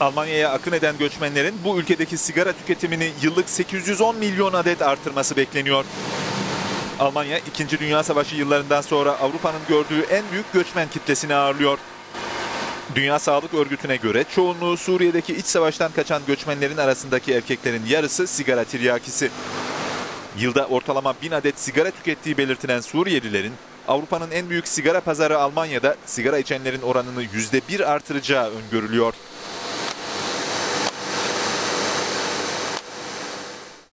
Almanya'ya akın eden göçmenlerin bu ülkedeki sigara tüketimini yıllık 810 milyon adet artırması bekleniyor. Almanya 2. Dünya Savaşı yıllarından sonra Avrupa'nın gördüğü en büyük göçmen kitlesini ağırlıyor. Dünya Sağlık Örgütü'ne göre çoğunluğu Suriye'deki iç savaştan kaçan göçmenlerin arasındaki erkeklerin yarısı sigara tiryakisi. Yılda ortalama 1000 adet sigara tükettiği belirtilen Suriyelilerin Avrupa'nın en büyük sigara pazarı Almanya'da sigara içenlerin oranını %1 artıracağı öngörülüyor.